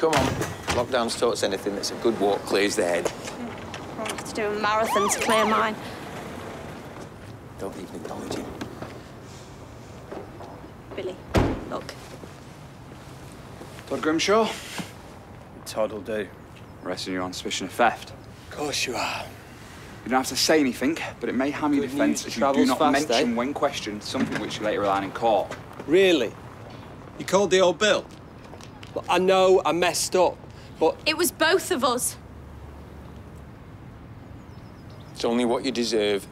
Come on. Lockdown's taught us anything that's a good walk clears the head. I'll have to do a marathon to clear mine. Don't even acknowledge it. Billy, look. Todd Grimshaw? Todd will do. Arresting you on suspicion of theft. Of course you are. You don't have to say anything, but it may harm your defence if you do travels not fast, mention eh? when questioned something which you later rely on in court. Really? You called the old Bill? Look, I know I messed up, but It was both of us. It's only what you deserve.